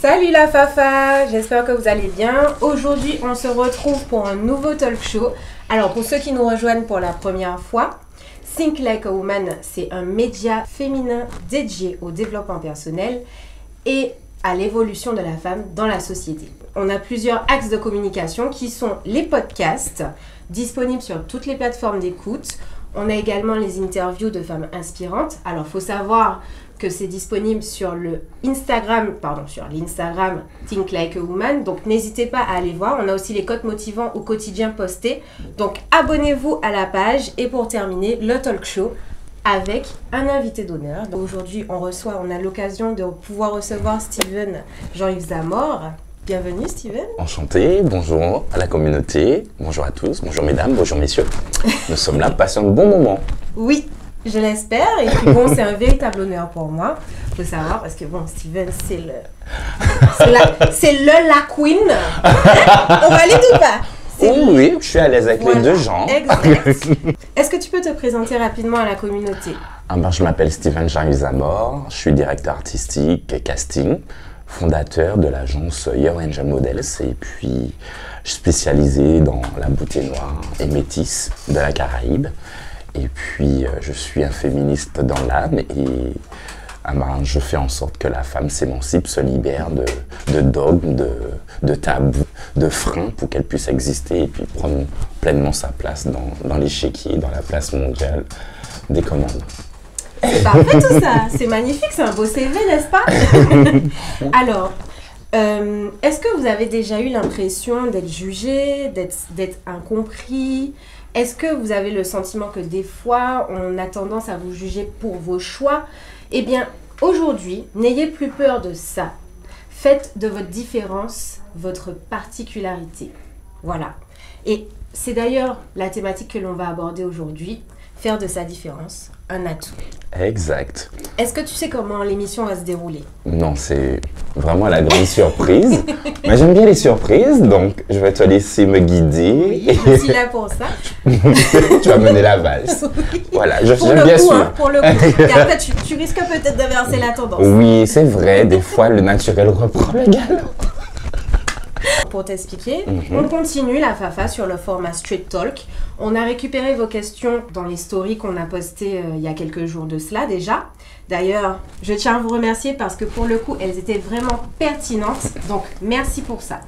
Salut la Fafa, j'espère que vous allez bien. Aujourd'hui, on se retrouve pour un nouveau talk show. Alors, pour ceux qui nous rejoignent pour la première fois, Think Like a Woman, c'est un média féminin dédié au développement personnel et à l'évolution de la femme dans la société. On a plusieurs axes de communication qui sont les podcasts, disponibles sur toutes les plateformes d'écoute. On a également les interviews de femmes inspirantes. Alors, faut savoir que c'est disponible sur le Instagram, pardon, sur l'Instagram Think Like a Woman. Donc, n'hésitez pas à aller voir. On a aussi les codes motivants au quotidien postés. Donc, abonnez-vous à la page. Et pour terminer, le talk show avec un invité d'honneur. Aujourd'hui, on reçoit, on a l'occasion de pouvoir recevoir Steven Jean-Yves Zamor. Bienvenue Steven. Enchanté, bonjour à la communauté, bonjour à tous, bonjour mesdames, bonjour messieurs. Nous sommes là passer un bon moment. Oui, je l'espère. Et puis bon, c'est un véritable honneur pour moi. Faut savoir parce que bon, Steven, c'est le, c'est le la queen. On valide ou pas? C'est Oui, oui, je suis à l'aise avec Voilà. les deux. Exact. Est-ce que tu peux te présenter rapidement à la communauté? Ah ben, je m'appelle Steven jean Zamor, je suis directeur artistique et casting, fondateur de l'agence Your Angel Models et puis je suis spécialisé dans la beauté noire et métisse de la Caraïbe. Et puis euh, je suis un féministe dans l'âme et je fais en sorte que la femme s'émancipe, se libère de, de dogmes, de, de tabous, de freins pour qu'elle puisse exister et puis prendre pleinement sa place dans, dans l'échiquier, dans la place mondiale des commandes. C'est parfait tout ça. C'est magnifique, c'est un beau CV, n'est-ce pas? Alors, euh, est-ce que vous avez déjà eu l'impression d'être jugé, d'être incompris Est-ce que vous avez le sentiment que des fois, on a tendance à vous juger pour vos choix? Eh bien, aujourd'hui, n'ayez plus peur de ça. Faites de votre différence votre particularité. Voilà. Et c'est d'ailleurs la thématique que l'on va aborder aujourd'hui. Faire de sa différence un atout. Exact. Est-ce que tu sais comment l'émission va se dérouler? Non, c'est vraiment la grande surprise. Mais j'aime bien les surprises, donc je vais te laisser me guider. Je suis là pour ça. tu vas mener la valse. Voilà, je- j'aime bien sûr. hein, pour le coup. Et après, tu, tu risques peut-être d'inverser la tendance. Oui, c'est vrai, des fois le naturel reprend le galop. Pour t'expliquer, mhm. on continue la Fafa sur le format Street Talk. On a récupéré vos questions dans les stories qu'on a postées euh, il y a quelques jours de cela déjà. D'ailleurs, je tiens à vous remercier parce que pour le coup, elles étaient vraiment pertinentes. Donc, merci pour ça.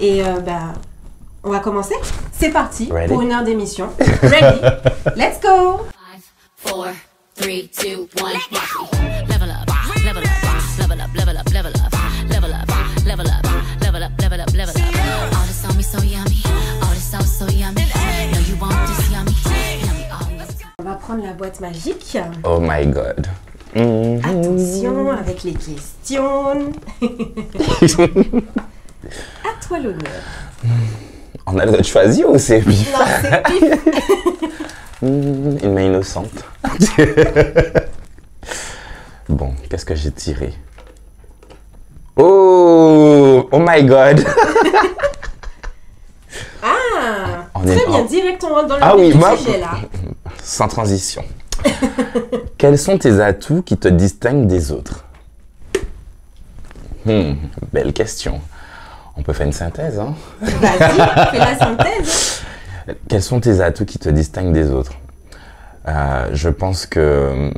Et euh, bah, on va commencer. C'est parti pour une heure d'émission. Ready Let's go prendre la boîte magique. Oh my god. Mhm. Attention avec les questions. à toi l'honneur. On a le droit de choisir ou c'est pif? Non, c'est pif. Mhm, Une main innocente. bon, qu'est-ce que j'ai tiré? Oh Oh my god Ah, On très est- bien, direct on rentre dans le Ah oui, sujet là. Sans transition. Quels sont tes atouts qui te distinguent des autres? Hmm, Belle question. On peut faire une synthèse, hein? Vas-y, fais la synthèse. Quels sont tes atouts qui te distinguent des autres? Euh, Je pense que hum,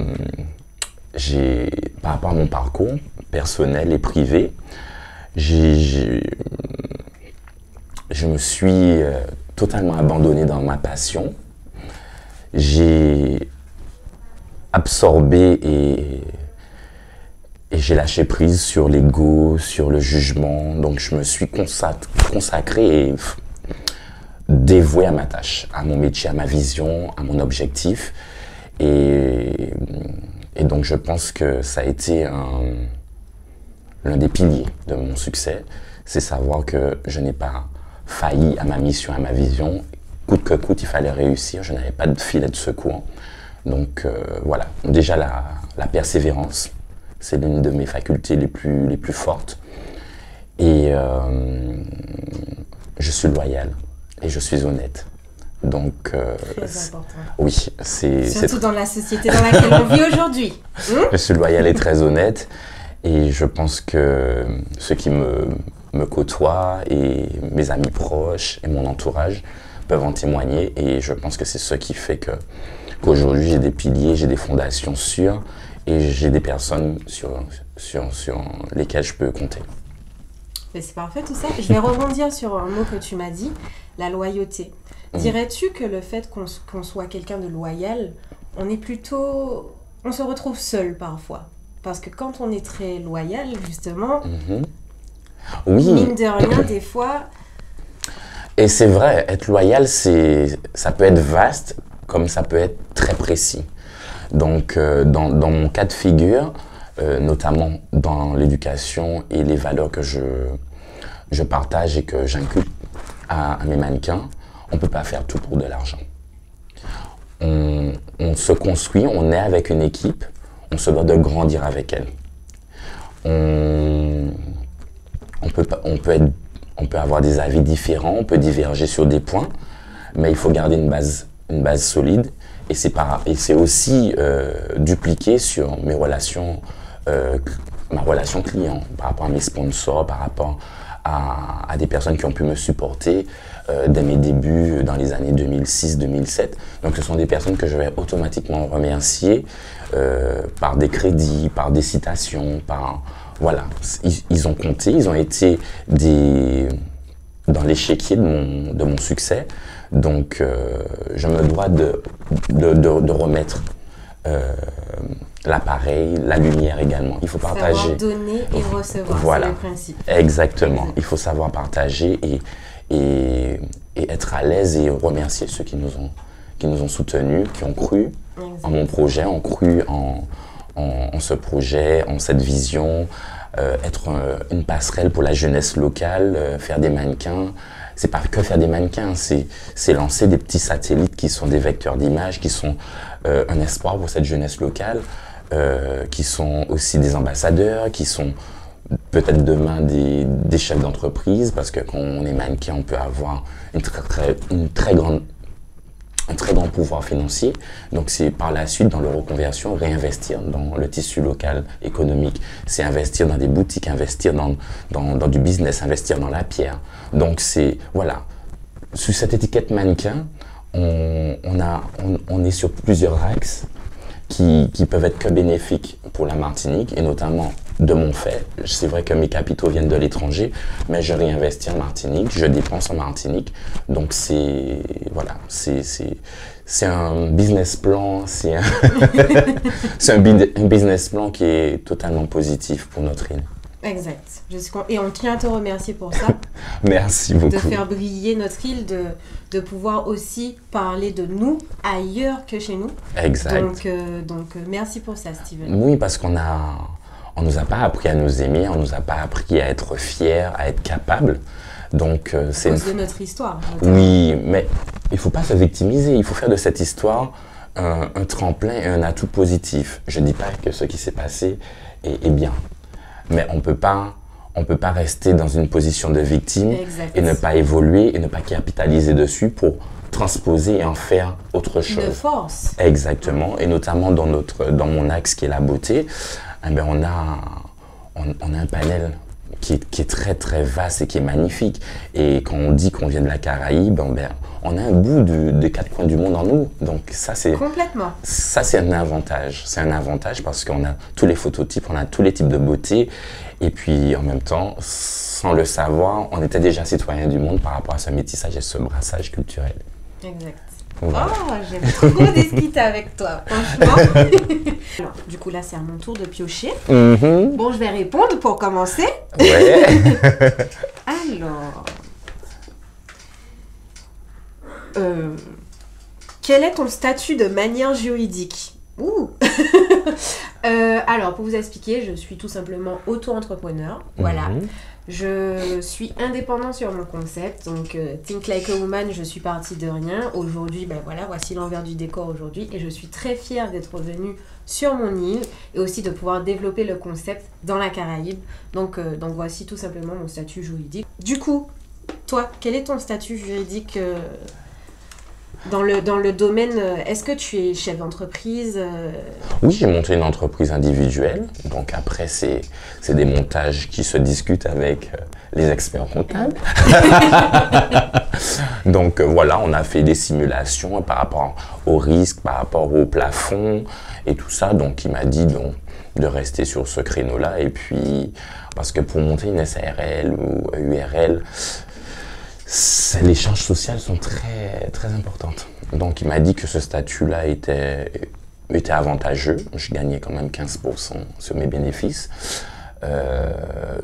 j'ai, par rapport à mon parcours personnel et privé, j'ai, j'ai- je me suis euh, totalement abandonné dans ma passion. J'ai absorbé et, j'ai lâché prise sur l'ego, sur le jugement. Donc je me suis consacré et dévoué à ma tâche, à mon métier, à ma vision, à mon objectif. Et, et donc je pense que ça a été un- l'un des piliers de mon succès, c'est savoir que je n'ai pas failli à ma mission, à ma vision. Coûte que coûte, il fallait réussir, je n'avais pas de filet de secours. Donc euh, voilà, déjà la, la persévérance, c'est l'une de mes facultés les plus, les plus fortes. Et euh, je suis loyal et je suis honnête. Donc, euh, Très important. oui, c'est Surtout dans la société dans laquelle on vit aujourd'hui. Hmm je suis loyal et très honnête. Et je pense que ceux qui me, me côtoient et mes amis proches et mon entourage peuvent en témoigner. Et je pense que c'est ce qui fait que qu'aujourd'hui j'ai des piliers, j'ai des fondations sûres et j'ai des personnes sur, sur, sur lesquelles je peux compter. Mais c'est parfait tout ça. Je vais rebondir sur un mot que tu m'as dit, la loyauté. Mm. Dirais-tu que le fait qu'on soit quelqu'un de loyal, on est plutôt... On se retrouve seul parfois? Parce que quand on est très loyal, justement, Mhm. Oui, mine de rien, des fois, et c'est vrai, être loyal, c'est, ça peut être vaste comme ça peut être très précis. Donc, euh, dans, dans mon cas de figure, euh, notamment dans l'éducation et les valeurs que je, je partage et que j'inculque à, à mes mannequins, on ne peut pas faire tout pour de l'argent. On, on se construit, on est avec une équipe, on se doit de grandir avec elle. On, on, peut, on, peut être, on peut avoir des avis différents, on peut diverger sur des points, mais il faut garder une base, une base solide. Et c'est et c'est aussi euh, dupliqué sur mes relations, euh, ma relation client, par rapport à mes sponsors, par rapport à, à des personnes qui ont pu me supporter euh, dès mes débuts dans les années 2006-2007. Donc ce sont des personnes que je vais automatiquement remercier euh, par des crédits, par des citations, par... Voilà, ils, ils ont compté, ils ont été des, dans l'échiquier de mon, de mon succès. Donc, euh, je me dois de, de, de- de remettre euh, l'appareil, la lumière également. Il faut partager. savoir donner et recevoir, Voilà. c'est le principe. Exactement. Il faut savoir partager et, et, et être à l'aise et remercier ceux qui nous ont, qui nous ont soutenus, qui ont cru en mon projet, ont cru en, en, ce projet, en cette vision, euh, être euh, une passerelle pour la jeunesse locale, euh, faire des mannequins. C'est pas que faire des mannequins, c'est lancer des petits satellites qui sont des vecteurs d'image, qui sont un espoir pour cette jeunesse locale, qui sont aussi des ambassadeurs, qui sont peut-être demain des, chefs d'entreprise, parce que quand on est mannequin, on peut avoir une très grande un très grand pouvoir financier. Donc c'est par la suite dans le reconversion réinvestir dans le tissu local économique. C'est investir dans des boutiques, investir dans, dans, dans du business, investir dans la pierre. Donc c'est voilà. Sous cette étiquette mannequin, on, on, a, on, on est sur plusieurs axes qui, qui peuvent être que bénéfiques pour la Martinique et notamment de mon fait. C'est vrai que mes capitaux viennent de l'étranger, mais je réinvestis en Martinique, je dépense en Martinique. Donc c'est voilà, c'est c'est c'est un business plan, c'est un, c'est un, business plan qui est totalement positif pour notre île. Exact. Je suis con- Et on tient à te remercier pour ça, Merci de beaucoup. faire briller notre île, de, de pouvoir aussi parler de nous ailleurs que chez nous. Exact. Donc, euh, donc euh, merci pour ça, Steven. Oui, parce qu'on a, on nous a pas appris à nous aimer, on nous a pas appris à être fiers, à être capables. Donc euh, c'est une de notre histoire. Oui, mais il faut pas se victimiser. Il faut faire de cette histoire un, un tremplin et un atout positif. Je dis pas que ce qui s'est passé est, est bien, mais on peut pas, on peut pas rester dans une position de victime Exact. et ne pas évoluer et ne pas capitaliser dessus pour transposer et en faire autre chose. force. Exactement, et notamment dans notre, dans mon axe qui est la beauté, eh ben on a, on, on a un panel qui est, qui est très très vaste et qui est magnifique. Et quand on dit qu'on vient de la Caraïbe, eh ben, on a un bout du- des quatre coins du monde en nous. Donc ça c'est Complètement. ça, c'est un avantage. C'est un avantage parce qu'on a tous les phototypes, on a tous les types de beauté. Et puis, en même temps, sans le savoir, on était déjà citoyen du monde par rapport à ce métissage et ce brassage culturel. Exact. Voilà. Oh, j'aime trop discuter avec toi, franchement. Alors, du coup, là, c'est à mon tour de piocher. Mhm. Bon, je vais répondre pour commencer. Ouais. Alors. Euh, quel est ton statut de manière juridique? Ouh Euh, Alors, pour vous expliquer, je suis tout simplement auto-entrepreneur. Voilà. Mhm. Je suis indépendant sur mon concept, donc euh, Think Like a Woman, je suis partie de rien. Aujourd'hui, ben voilà, voici l'envers du décor aujourd'hui, et je suis très fière d'être revenue sur mon île et aussi de pouvoir développer le concept dans la Caraïbe. Donc, euh, donc voici tout simplement mon statut juridique. Du coup, toi, quel est ton statut juridique euh, Dans le, dans le domaine, euh, est-ce que tu es chef d'entreprise euh, Oui, j'ai monté une entreprise individuelle. Donc après, c'est c'est des montages qui se discutent avec euh, les experts comptables. donc voilà, on a fait des simulations par rapport au risque, par rapport au plafond et tout ça. Donc il m'a dit donc, de rester sur ce créneau-là. Et puis, parce que pour monter une SARL ou URL, les charges sociales sont très, très importantes. Donc, il m'a dit que ce statut-là était, était avantageux. Je gagnais quand même 15% sur mes bénéfices. Euh,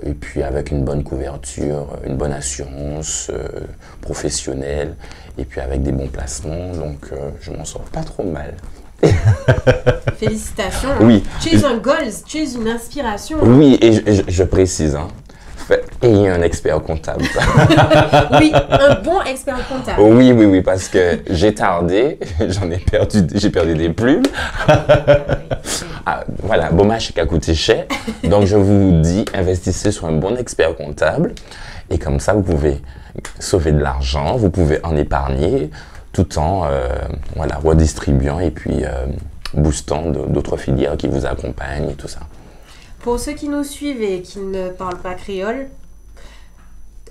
et puis avec une bonne couverture, une bonne assurance euh, professionnelle, et puis avec des bons placements, donc euh, je m'en sors pas trop mal. Félicitations. Oui. Tu es un goals, tu es une inspiration. Oui, et je, je- je précise, hein, fait- ayez un expert comptable. Oui, un bon expert comptable. Oui, oui, oui, parce que j'ai tardé, j'en ai perdu, j'ai perdu des plumes. Ah, voilà, bon match qui a coûté cher. Donc je vous dis, investissez sur un bon expert comptable et comme ça vous pouvez sauver de l'argent, vous pouvez en épargner tout en euh, voilà, redistribuant et puis euh, boostant d'autres filières qui vous accompagnent et tout ça. Pour ceux qui nous suivent et qui ne parlent pas créole,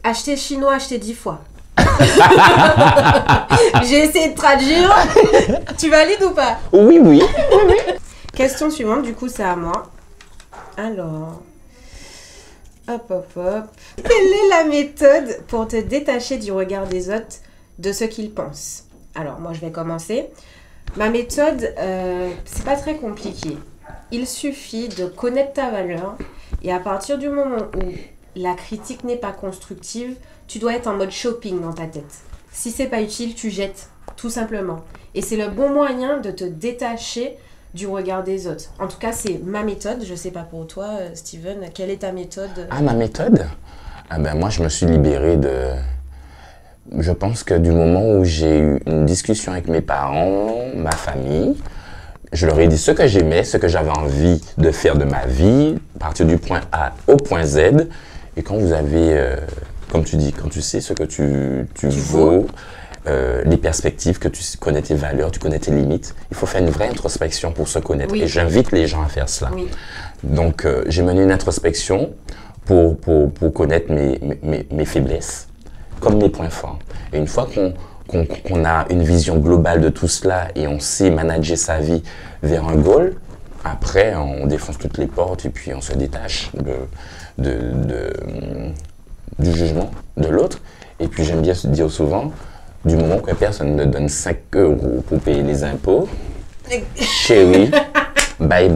acheter chinois, acheter dix fois. J'ai essayé de traduire. tu valides ou pas? Oui, oui. Question suivante, du coup, c'est à moi. Alors. Hop, hop, hop. Quelle est la méthode pour te détacher du regard des autres, de ce qu'ils pensent? Alors, moi, je vais commencer. Ma méthode, euh, c'est pas très compliqué. Il suffit de connaître ta valeur et à partir du moment où la critique n'est pas constructive, tu dois être en mode shopping dans ta tête. Si c'est pas utile, tu jettes, tout simplement. Et c'est le bon moyen de te détacher du regard des autres. En tout cas, c'est ma méthode. Je sais pas pour toi, euh, Steven, quelle est ta méthode? Ah, ma méthode? Ah ben, Moi, je me suis libéré de. Je pense que du moment où j'ai eu une discussion avec mes parents, ma famille, je leur ai dit ce que j'aimais, ce que j'avais envie de faire de ma vie, partir du point A au point Z. Et quand vous avez, euh, comme tu dis, quand tu sais ce que tu, tu, vaux, euh, les perspectives, que tu connais tes valeurs, tu connais tes limites, il faut faire une vraie introspection pour se connaître. Oui. Et j'invite les gens à faire cela. Oui. Donc, euh, j'ai mené une introspection pour, pour, pour connaître mes, mes, mes faiblesses comme mes points forts. Et une fois qu'on qu'on a une vision globale de tout cela et on sait manager sa vie vers un goal, après, on défonce toutes les portes et puis on se détache de, de, de, hum, du jugement de l'autre. Et puis, j'aime bien dire souvent, du moment que personne ne donne 5 euros pour payer les impôts, chérie, bye.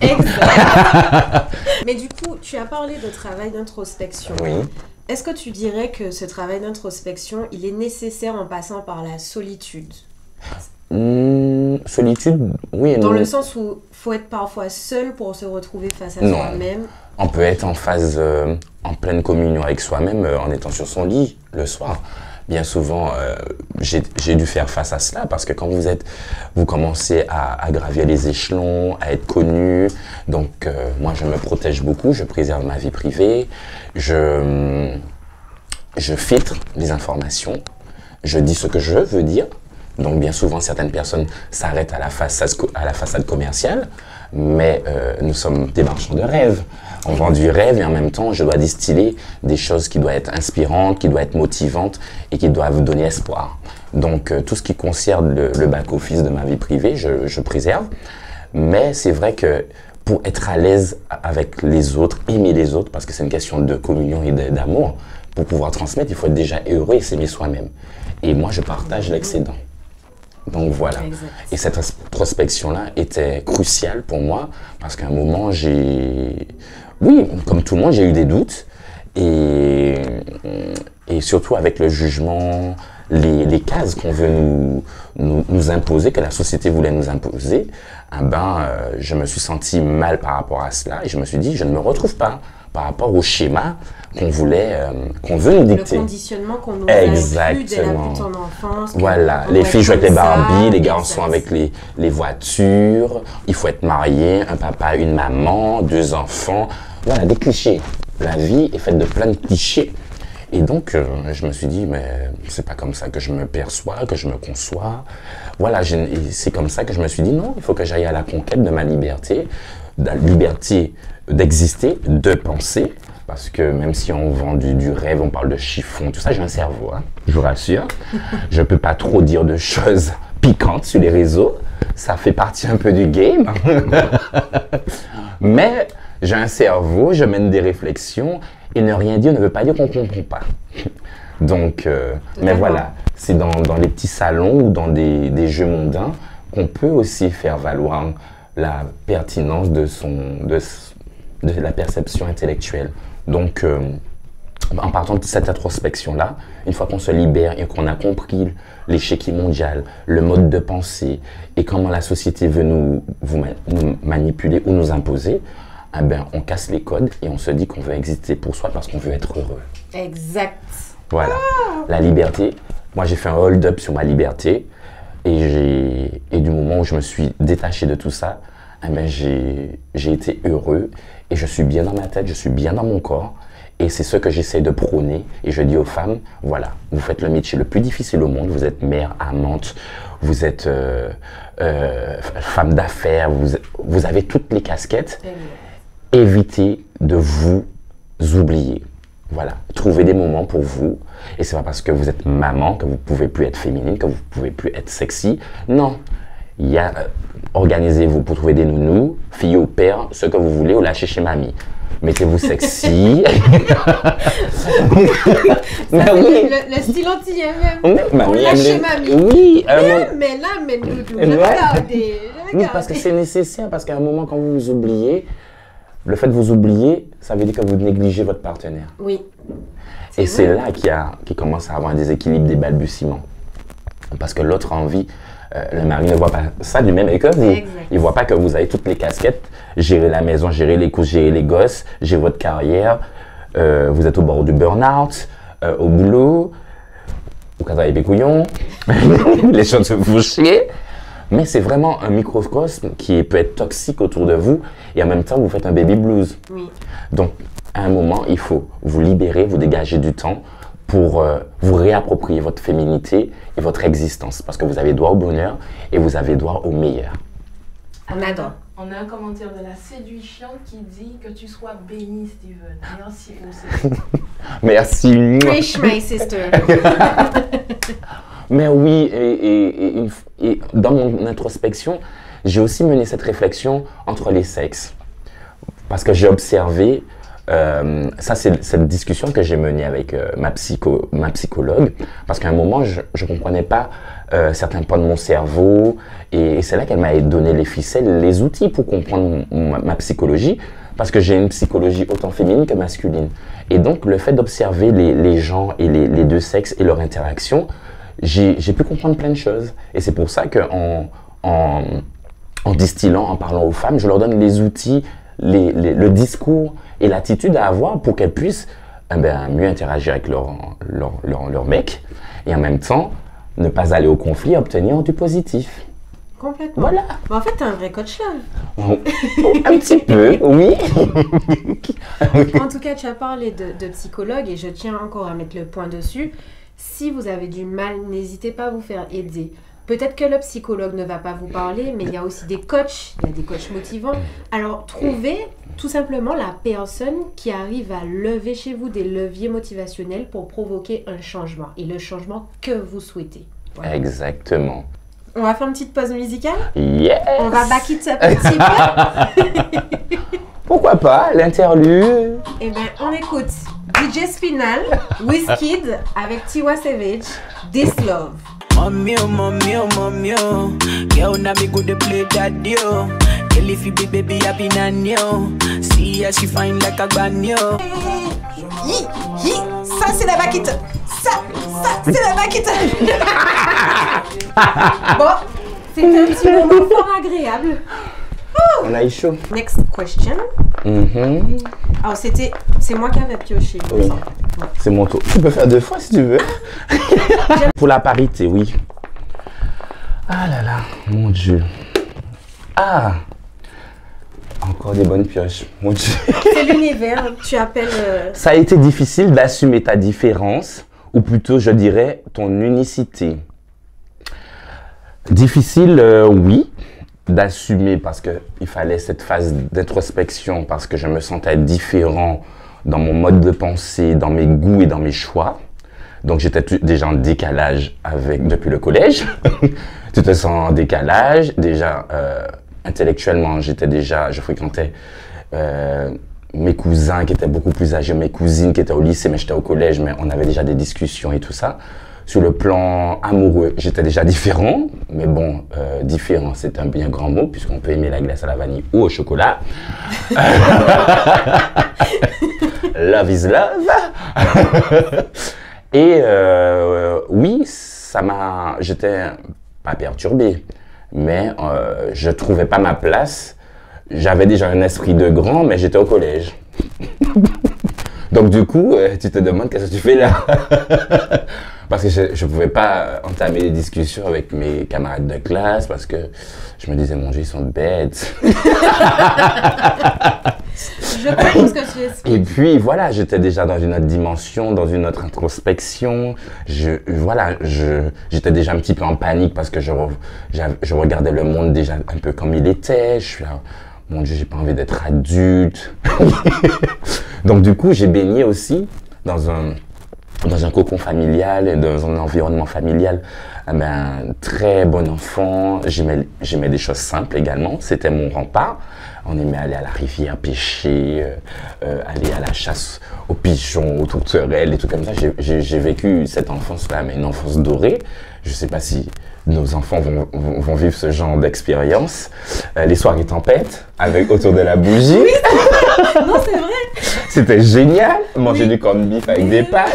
Exact. Mais du coup, tu as parlé de travail d'introspection. Oui. Est-ce que tu dirais que ce travail d'introspection, il est nécessaire en passant par la solitude? Hum, solitude, oui et Dans non. le sens où faut être parfois seul pour se retrouver face à soi-même. On peut être en phase, euh, en pleine communion avec soi-même euh, en étant sur son lit le soir. Bien souvent, euh, j'ai dû faire face à cela parce que quand vous êtes, vous commencez à, gravir les échelons, à être connu. Donc, euh, moi, je me protège beaucoup, je préserve ma vie privée, je, je filtre les informations, je dis ce que je veux dire. Donc, bien souvent, certaines personnes s'arrêtent à la façade, à la façade commerciale, mais euh, nous sommes des marchands de rêves. On vend du rêve et en même temps, je dois distiller des choses qui doivent être inspirantes, qui doivent être motivantes et qui doivent donner espoir. Donc, euh, tout ce qui concerne le, le back-office de ma vie privée, je, je préserve. Mais c'est vrai que pour être à l'aise avec les autres, aimer les autres, parce que c'est une question de communion et d'amour, pour pouvoir transmettre, il faut être déjà heureux et s'aimer soi-même. Et moi, je partage l'excédent. Donc voilà. Exact. Et cette introspection-là était cruciale pour moi parce qu'à un moment, j'ai. Oui, comme tout le monde, j'ai eu des doutes. Et, et surtout avec le jugement, les, les cases qu'on veut nous, nous, nous imposer, que la société voulait nous imposer, ah ben, euh, je me suis senti mal par rapport à cela et je me suis dit, je ne me retrouve pas par rapport au schéma qu'on voulait, euh, qu'on veut nous Le dicter. conditionnement qu'on nous a inclus dès la Exactement. enfance. que Voilà, les filles jouent avec les ça, Barbies, les garçons avec les, les voitures, il faut être marié, un papa, une maman, deux enfants. Voilà, des clichés. La vie est faite de plein de clichés. Et donc, euh, je me suis dit, mais c'est pas comme ça que je me perçois, que je me conçois. Voilà, c'est comme ça que je me suis dit, non, il faut que j'aille à la conquête de ma liberté, de la liberté d'exister, de penser. Parce que même si on vend du, du rêve, on parle de chiffon, tout ça, j'ai un cerveau, hein, je vous rassure. Je peux pas trop dire de choses piquantes sur les réseaux. Ça fait partie un peu du game. Mais j'ai un cerveau, je mène des réflexions et ne rien dire ne veut pas dire qu'on ne comprend pas. Donc, euh, mais voilà, c'est dans, dans les petits salons ou dans des, des jeux mondains qu'on peut aussi faire valoir la pertinence de, son, de, la perception intellectuelle. Donc, euh, en partant de cette introspection-là, une fois qu'on se libère et qu'on a compris l'échec mondial, le mode de pensée et comment la société veut nous, vous ma- nous manipuler ou nous imposer, eh ben, on casse les codes et on se dit qu'on veut exister pour soi parce qu'on veut être heureux. Exact. Voilà. La liberté. Moi, j'ai fait un hold-up sur ma liberté. Et, et du moment où je me suis détaché de tout ça, eh ben, j'ai, j'ai été heureux. Et je suis bien dans ma tête, je suis bien dans mon corps. Et c'est ce que j'essaie de prôner. Et je dis aux femmes, voilà, vous faites le métier le plus difficile au monde. Vous êtes mère, amante, vous êtes euh, euh, femme d'affaires, vous, vous avez toutes les casquettes évitez de vous oublier. Voilà, trouvez des moments pour vous. Et c'est pas parce que vous êtes maman que vous pouvez plus être féminine, que vous pouvez plus être sexy. Non, il y a euh, organisez-vous pour trouver des nounous, filles au père, ce que vous voulez, ou lâchez chez mamie. Mettez-vous sexy. Mais Ça, c'est oui, le, le style antillais même. mais On mamie lâche chez les- mamie. Oui, Mais, là, mais Ouais. regardez, Oui, parce que c'est nécessaire, parce qu'à un moment, quand vous vous oubliez, le fait de vous oublier, ça veut dire que vous négligez votre partenaire. Oui. Et c'est là qu'il y a, qu'il commence à avoir un déséquilibre des balbutiements. Parce que l'autre a envie, euh, le mari ne voit pas ça du même. Exact. Il voit pas que vous avez toutes les casquettes, gérer la maison, gérer les courses, gérer les gosses, gérer votre carrière. euh, vous êtes au bord du burn-out, euh, au boulot, au cas avec des couillons, les choses vous chier. Mais c'est vraiment un microcosme qui peut être toxique autour de vous et en même temps vous faites un baby blues. Oui. Donc, à un moment, il faut vous libérer, vous dégager du temps pour euh, vous réapproprier votre féminité et votre existence. Parce que vous avez droit au bonheur et vous avez droit au meilleur. On adore. On a un commentaire de la séduction qui dit que tu sois béni, Steven. Merci aussi. Merci. Preach, my sister. Mais oui, et, dans mon introspection, j'ai aussi mené cette réflexion entre les sexes. Parce que j'ai observé, euh, ça c'est cette discussion que j'ai menée avec euh, ma, psycho, ma psychologue, parce qu'à un moment, je ne comprenais pas euh, certains points de mon cerveau, et, c'est là qu'elle m'a donné les ficelles, les outils pour comprendre ma, psychologie, parce que j'ai une psychologie autant féminine que masculine. Et donc, le fait d'observer les, gens et les deux sexes et leur interaction, j'ai pu comprendre plein de choses. Et c'est pour ça qu'en en, en distillant, en parlant aux femmes, je leur donne les outils, les, les- le discours et l'attitude à avoir pour qu'elles puissent eh ben, mieux interagir avec leur, leur, leur, leur mec et en même temps ne pas aller au conflit et obtenir du positif. Complètement. Voilà. Mais en fait, t'es un vrai coach là. Un petit peu, oui. En tout cas, tu as parlé de, de psychologue et je tiens encore à mettre le point dessus. Si vous avez du mal, n'hésitez pas à vous faire aider. Peut-être que le psychologue ne va pas vous parler, mais il y a aussi des coachs, il y a des coachs motivants. Alors, trouvez tout simplement la personne qui arrive à lever chez vous des leviers motivationnels pour provoquer un changement et le changement que vous souhaitez. Voilà. Exactement. On va faire une petite pause musicale? Yes. On va back it up un petit peu. Pourquoi pas, l'interlude. Eh bien, on écoute DJ Spinal, Wizkid avec Tiwa Savage, This Love. Mommy, oh, mommy, oh, mommy, oh. Girl, now me go to play that yo. Girl, if you be baby, I be nanny, oh. See how she fine like a granny, oh. Hi, hi, ça c'est la baquette. Ça, ça c'est la baquette. bon, c'était un petit moment fort agréable. On a eu chaud. Next question. Mhm. Alors c'était, c'est moi qui avais pioché. Oui. C'est mon tour. Tu peux faire deux fois si tu veux. Pour la parité, oui. Ah là là, mon Dieu. Ah. Encore des bonnes pioches. Mon Dieu. C'est l'univers, tu appelles. euh, Ça a été difficile d'assumer ta différence, ou plutôt, je dirais, ton unicité. Difficile, euh, oui, d'assumer parce que il fallait cette phase d'introspection, parce que je me sentais différent dans mon mode de pensée, dans mes goûts et dans mes choix. Donc j'étais déjà en décalage avec depuis le collège. tu te sens en décalage. Déjà euh, intellectuellement, j'étais déjà, je fréquentais euh, mes cousins qui étaient beaucoup plus âgés, mes cousines qui étaient au lycée, mais j'étais au collège, mais on avait déjà des discussions et tout ça. Sur le plan amoureux, j'étais déjà différent, mais bon, euh, différent, c'est un bien grand mot, puisqu'on peut aimer la glace à la vanille ou au chocolat. love is love. Et euh, oui, ça m'a. J'étais pas perturbé, mais euh, je trouvais pas ma place. J'avais déjà un esprit de grand, mais j'étais au collège. Donc du coup, euh, tu te demandes qu'est-ce que tu fais là? Parce que je ne pouvais pas entamer des discussions avec mes camarades de classe parce que je me disais, mon Dieu, ils sont bêtes. Je comprends ce que tu expliques. Et puis voilà, j'étais déjà dans une autre dimension, dans une autre introspection. Je, voilà, je, j'étais déjà un petit peu en panique parce que je, re- j'av- je regardais le monde déjà un peu comme il était. Je suis là, mon Dieu, j'ai pas envie d'être adulte. Donc du coup, j'ai baigné aussi dans un, dans un cocon familial, et dans un environnement familial, eh ben, très bon enfant. J'aimais, j'aimais des choses simples également. C'était mon rempart. On aimait aller à la rivière pêcher, euh, euh, aller à la chasse aux pigeons, aux tourterelles, et tout comme ça. J'ai, j'ai, j'ai vécu cette enfance-là, mais une enfance dorée. Je sais pas si nos enfants vont, vont, vont vivre ce genre d'expérience. Euh, les soirées tempêtes, avec autour de la bougie. Non, c'est vrai, C'était génial. Manger Oui. du corned beef avec des pâtes.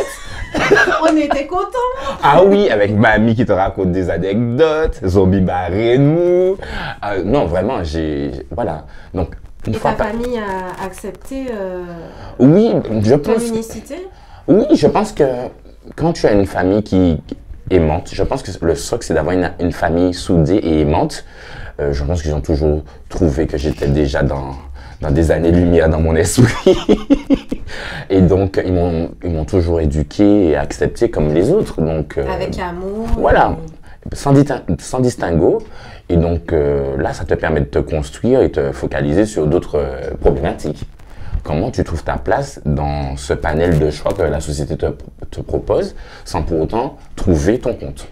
on était contents. Ah oui, avec mamie qui te raconte des anecdotes, zombie barré de mou. Ah, non, vraiment, j'ai. Voilà. Donc, une Et fois ta famille a accepté euh, Oui, je pense. unicité? Oui, je pense que quand tu as une famille qui aimante, je pense que le socle, c'est d'avoir une, une famille soudée et aimante. Euh, je pense qu'ils ont toujours trouvé que j'étais déjà dans, dans des années-lumière dans mon esprit. et donc, ils m'ont, ils m'ont toujours éduqué et accepté comme les autres. Donc, euh, avec amour. Voilà, sans, sans distinguo. Et donc euh, là, ça te permet de te construire et te focaliser sur d'autres euh, problématiques. Comment tu trouves ta place dans ce panel de choix que la société te, te propose sans pour autant trouver ton compte?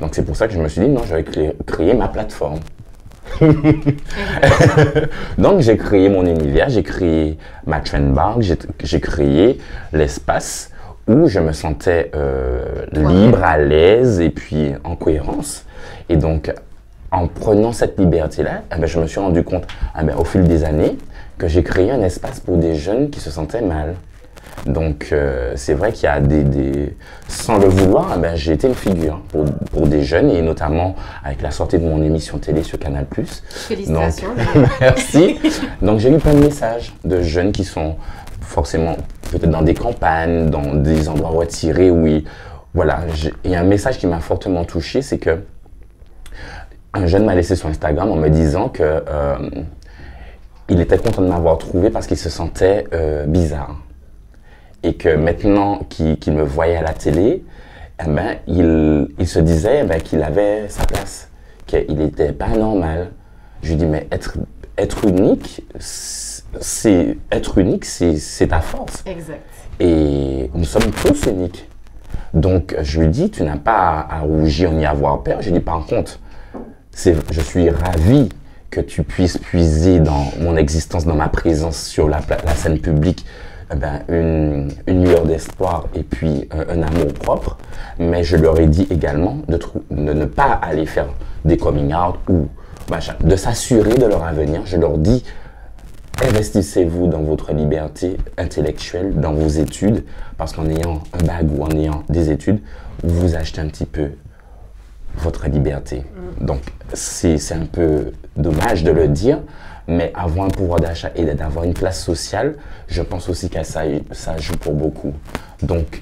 Donc c'est pour ça que je me suis dit, non, je vais créer ma plateforme. Donc j'ai créé mon univers, j'ai créé ma trendbark, j'ai j'ai créé l'espace où je me sentais euh, libre, à l'aise et puis en cohérence. Et donc en prenant cette liberté-là, eh ben, je me suis rendu compte eh ben, au fil des années que j'ai créé un espace pour des jeunes qui se sentaient mal. Donc euh, c'est vrai qu'il y a des, des- Sans le vouloir, eh ben, j'ai été une figure pour, pour des jeunes et notamment avec la sortie de mon émission télé sur Canal+. Félicitations. Merci. Donc j'ai eu plein de messages de jeunes qui sont forcément peut-être dans des campagnes, dans des endroits retirés où ils- voilà, il y a un message qui m'a fortement touché, c'est que un jeune m'a laissé sur Instagram en me disant que euh, il était content de m'avoir trouvé parce qu'il se sentait euh, bizarre et que maintenant qu'il me voyait à la télé, eh ben, il, il se disait eh ben, qu'il avait sa place, qu'il n'était pas normal. Je lui dis, mais être, être unique, c'est être unique, c'est ta force. Exact. Et nous sommes tous uniques. Donc, je lui dis, tu n'as pas à, à rougir ni à avoir peur. Je lui dis, par contre, je suis ravi que tu puisses puiser dans mon existence, dans ma présence sur la, scène publique, ben, une, une lueur d'espoir et puis un, un amour propre. Mais je leur ai dit également de, ne pas aller faire des coming out ou machin, de s'assurer de leur avenir. Je leur dis, Investissez-vous dans votre liberté intellectuelle, dans vos études, parce qu'en ayant un bac ou en ayant des études, vous achetez un petit peu votre liberté. Donc, c'est c'est un peu dommage de le dire, mais avoir un pouvoir d'achat et d'avoir une place sociale, je pense aussi que ça, ça joue pour beaucoup. Donc,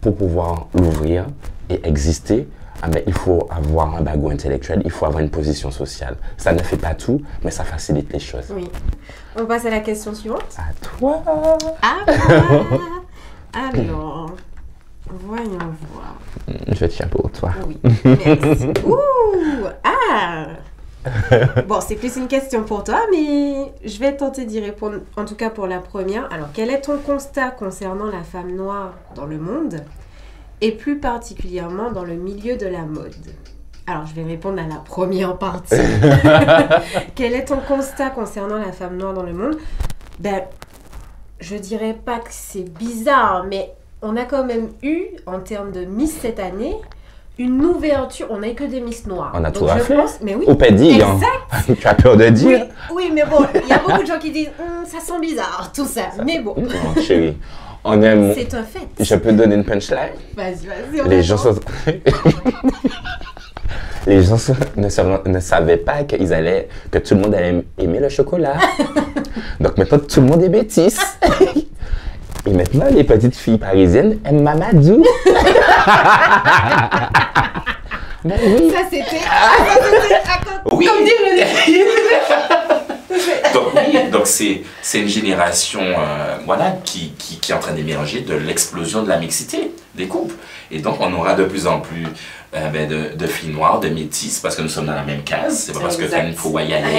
pour pouvoir l'ouvrir et exister, Ah, il faut avoir un bagou intellectuel, il faut avoir une position sociale. Ça ne fait pas tout, mais ça facilite les choses. Oui. On passe à la question suivante. À toi Ah Alors, voyons voir. Je vais te tiens pour toi. Oui, merci. Ouh Ah Bon, c'est plus une question pour toi, mais je vais tenter d'y répondre, en tout cas pour la première. Alors, quel est ton constat concernant la femme noire dans le monde et plus particulièrement dans le milieu de la mode? Alors, je vais répondre à la première partie. Quel est ton constat concernant la femme noire dans le monde? Ben, je dirais pas que c'est bizarre, mais on a quand même eu, en termes de Miss cette année, une ouverture. On n'a que des Miss noires. On a Donc, tout je raflé. pense- Mais oui. Au pédig, hein. Exact. tu as peur de dire oui, mais bon, il y a beaucoup de gens qui disent Hum, ça sent bizarre, tout ça. Mais bon, Non, chérie, on aime. c'est un fait. Je peux donner une punchline? Vas-y, vas-y. Les gens, sont- les gens sont- ne, ne savaient pas qu'ils allaient, que tout le monde allait aimer le chocolat. Donc maintenant, tout le monde est bêtise. Et maintenant, les petites filles parisiennes aiment Mamadou. Ben oui. Ça, c'était. Ah. Oui. Comme dit donc oui, donc c'est c'est une génération euh, voilà qui, qui, qui est en train d'émerger de l'explosion de la mixité des couples. Et donc on aura de plus en plus euh, ben, de, de filles noires, de métisses, parce que nous sommes dans la même case. C'est pas parce que tu as une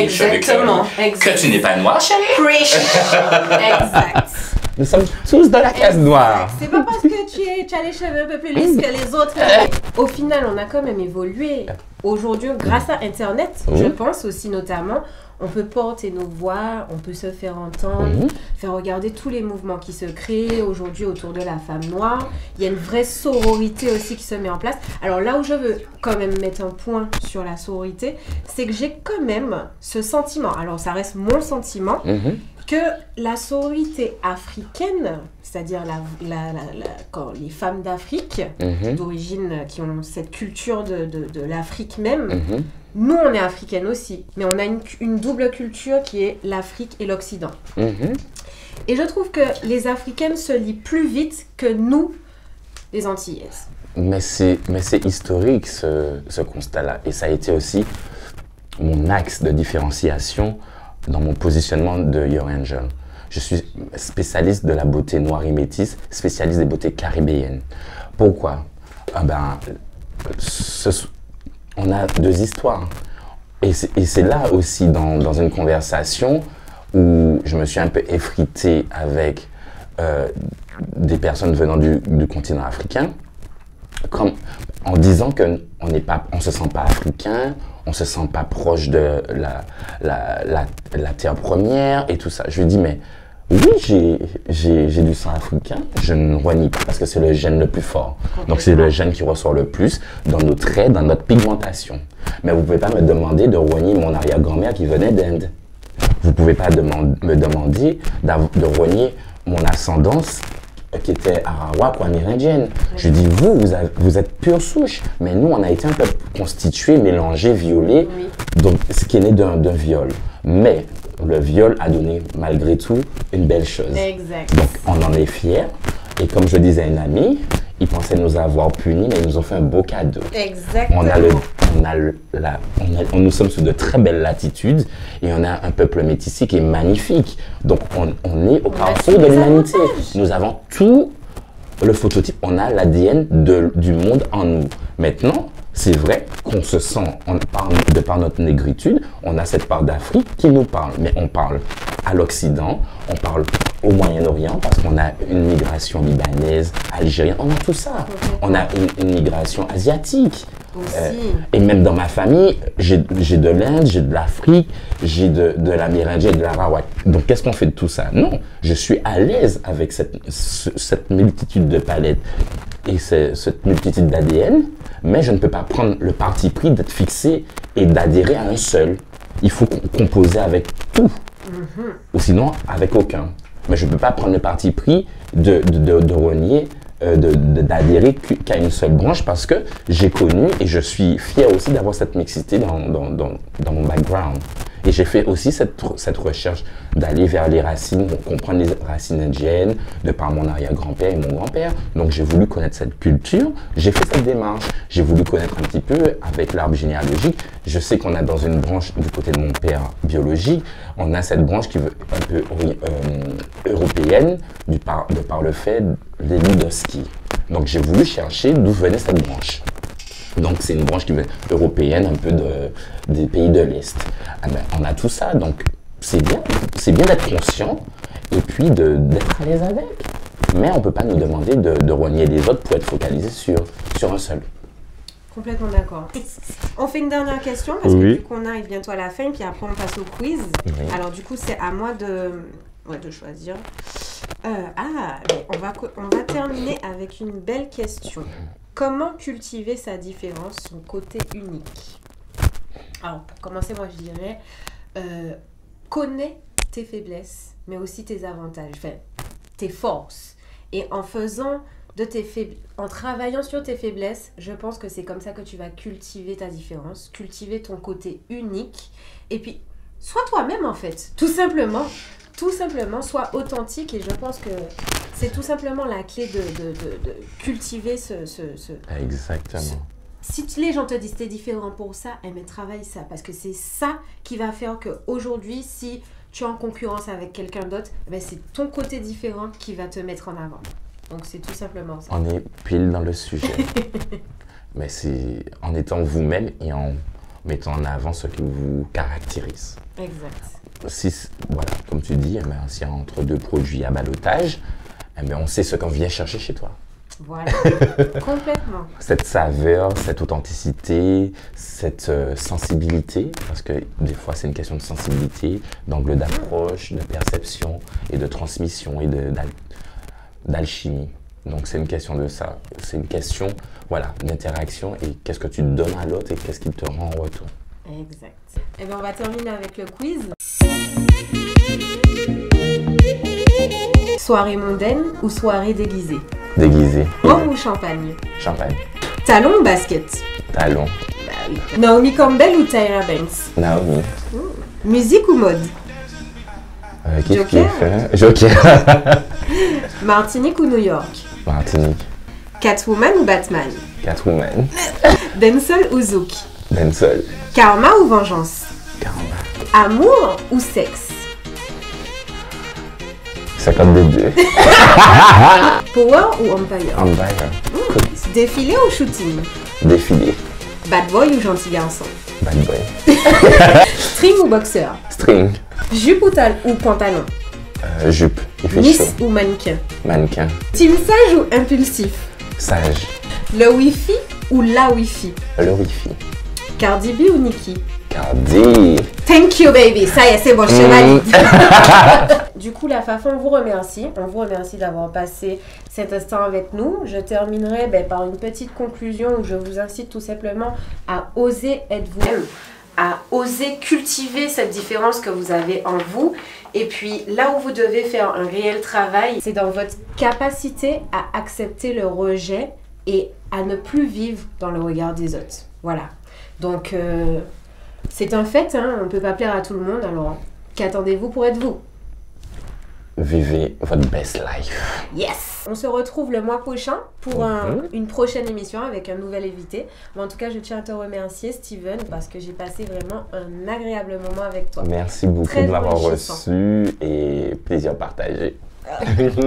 cheveux Exactement, curly exact. que tu n'es pas noire, chérie. Exact. Nous sommes tous dans la case noire. C'est pas parce que tu, es, tu as les cheveux un peu plus lisses que les autres. mais Au final, on a quand même évolué. Aujourd'hui, grâce à Internet, je pense aussi notamment, on peut porter nos voix, on peut se faire entendre, Mhm. faire regarder tous les mouvements qui se créent aujourd'hui autour de la femme noire. Il y a une vraie sororité aussi qui se met en place. Alors là où je veux quand même mettre un point sur la sororité, c'est que j'ai quand même ce sentiment, alors ça reste mon sentiment, Mhm. Que la sororité africaine, c'est-à-dire la, la- la- la- quand les femmes d'Afrique, Mhm. d'origine, qui ont cette culture de, de- de l'Afrique même, Mhm. nous on est africaines aussi, mais on a une, une double culture qui est l'Afrique et l'Occident. Mhm. Et je trouve que les Africaines se lient plus vite que nous, les Antillaises. Mais c'est, mais c'est historique ce, ce constat-là. Et ça a été aussi mon axe de différenciation dans mon positionnement de Your Angel. Je suis spécialiste de la beauté noire et métisse, spécialiste des beautés caribéennes. Pourquoi? Ah ben, on a deux histoires. Et c'est, là aussi dans, dans une conversation où je me suis un peu effrité avec euh, des personnes venant du, continent africain comme, en disant que on n'est pas, on se sent pas africain, on se sent pas proche de la, la, la, terre première et tout ça. Je lui dis mais oui j'ai, du sang africain, je ne renie pas parce que c'est le gène le plus fort. Donc c'est le gène qui ressort le plus dans nos traits, dans notre pigmentation. Mais vous pouvez pas me demander de renier mon arrière-grand-mère qui venait d'Inde. Vous pouvez pas me demander de renier mon ascendance qui était arawak ou amérindienne. Je dis, vous, vous, avez- vous êtes pure souche, mais nous, on a été un peu constitué, mélangé, violé, Oui. donc ce qui est né d'un d'un viol. Mais le viol a donné, malgré tout, une belle chose. Exact. Donc, on en est fiers. Et comme je disais à une amie, ils pensaient nous avoir punis, mais ils nous ont fait un beau cadeau. Exactement. On a le, on a le- la, on a- on- nous sommes sous de très belles latitudes et on a un peuple métissé qui est magnifique. Donc on, on est au carrefour de l'humanité. Nous avons tout le phototype, on a l'ADN du monde en nous. Maintenant, c'est vrai qu'on se sent, on parle, de par notre négritude, on a cette part d'Afrique qui nous parle, mais on parle à l'Occident, on parle au Moyen-Orient parce qu'on a une migration libanaise, algérienne, on a tout ça. On a une, une migration asiatique. Euh, et même dans ma famille, j'ai de l'Inde, j'ai de l'Afrique, j'ai de, de l'Amérindien et de l'Arawak. Donc qu'est-ce qu'on fait de tout ça? Non, je suis à l'aise avec cette, ce- cette multitude de palettes et ce- cette multitude d'ADN, mais je ne peux pas prendre le parti pris d'être fixé et d'adhérer à un seul. Il faut com- composer avec tout, ou sinon avec aucun. Mais je ne peux pas prendre le parti pris de, de, de, de renier, euh, d'adhérer qu'à une seule branche parce que j'ai connu et je suis fier aussi d'avoir cette mixité dans, dans, dans, dans mon background. Et j'ai fait aussi cette, cette recherche d'aller vers les racines, comprendre les racines indiennes, de par mon arrière-grand-père et mon grand-père. Donc j'ai voulu connaître cette culture, j'ai fait cette démarche. J'ai voulu connaître un petit peu avec l'arbre généalogique. Je sais qu'on a dans une branche du côté de mon père biologique, on a cette branche qui veut un peu euh, européenne du par, de par le fait des Ludowski. Donc j'ai voulu chercher d'où venait cette branche. Donc c'est une branche européenne, un peu de, des pays de l'Est. Ah ben, on a tout ça, donc c'est bien, c'est bien d'être conscient et puis d'être à l'aise avec. Mais on peut pas nous demander de, de renier les autres pour être focalisé sur, sur un seul. Complètement d'accord. On fait une dernière question parce que Oui. du coup on arrive bientôt à la fin puis après on passe au quiz. Oui. Alors du coup c'est à moi de, ouais, de choisir. Euh, ah, mais on va, on va terminer avec une belle question. Comment cultiver sa différence, son côté unique? Alors pour commencer moi je dirais, euh, connais tes faiblesses mais aussi tes avantages, enfin tes forces. Et en faisant de tes faib- en travaillant sur tes faiblesses, je pense que c'est comme ça que tu vas cultiver ta différence, cultiver ton côté unique. Et puis, sois toi-même en fait, tout simplement. Tout simplement, sois authentique et je pense que c'est tout simplement la clé de, de- de- de cultiver ce, ce- ce- Exactement. si les gens te disent t'es différent pour ça, eh bien, travaille ça. Parce que c'est ça qui va faire qu'aujourd'hui, si tu es en concurrence avec quelqu'un d'autre, eh ben, c'est ton côté différent qui va te mettre en avant. Donc c'est tout simplement ça. On est pile dans le sujet. Mais c'est en étant vous-même et en mettant en avant ce qui vous caractérise. Exact. Si, voilà, comme tu dis, eh ben, si entre deux produits à balotage, eh ben, on sait ce qu'on vient chercher chez toi. Voilà. Complètement. Cette saveur, cette authenticité, cette euh, sensibilité, parce que des fois c'est une question de sensibilité, d'angle d'approche, de perception et de transmission et d'alchimie. Donc c'est une question de ça. C'est une question, voilà, d'interaction et qu'est-ce que tu donnes à l'autre et qu'est-ce qu'il te rend en retour? Exact. Et bien on va terminer avec le quiz. Soirée mondaine ou soirée déguisée? Déguisé. Rhum ou champagne? Champagne. Talon ou basket? Talon. Bah oui. Naomi Campbell ou Tyra Banks? Naomi. Musique ou mode? Euh, Joker. Joker. Martinique ou New York? Martinique. Catwoman ou Batman? Catwoman. Denzel ou Zouk? Denzel. Karma ou vengeance? Karma. Amour ou sexe? 52. Power ou Empire? Empire. Défilé ou shooting? Défilé. Bad boy ou gentil garçon? Bad boy. String ou boxer String. Jupe ou, ou pantalon? Euh, jupe. Il fait Miss chaud. ou mannequin Mannequin. Team sage ou impulsif Sage. Le wifi ou la wifi Le wifi. Cardi B ou Nicki Cardi. Thank you baby, ça y est, c'est bon, je Mm. valide. du coup, la Fafa, on vous remercie. On vous remercie d'avoir passé cet instant avec nous. Je terminerai ben, par une petite conclusion où je vous incite tout simplement à oser être vous-même, à oser cultiver cette différence que vous avez en vous. Et puis là où vous devez faire un réel travail, c'est dans votre capacité à accepter le rejet et à ne plus vivre dans le regard des autres. Voilà. Donc, euh, c'est un fait, hein, on ne peut pas plaire à tout le monde, alors qu'attendez-vous pour être vous? Vivez votre best life. Yes On se retrouve le mois prochain pour un- Mhm. une prochaine émission avec un nouvel invité. Mais en tout cas, je tiens à te remercier, Steven, parce que j'ai passé vraiment un agréable moment avec toi. Merci beaucoup Très de m'avoir reçu et plaisir partagé.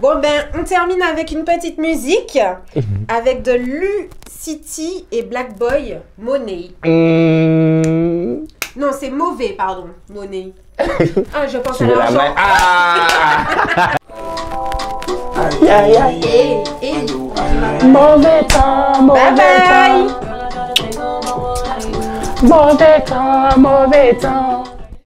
Bon, ben, on termine avec une petite musique, avec de Lu City et Black Boy, Money. Mmh. Non, c'est mauvais, pardon, Money. Ah, je pense Tu à l'argent. main? Ah! Aïe, aïe, aïe. Et, et, Mauvais temps, bye bye. Mauvais temps, mauvais temps.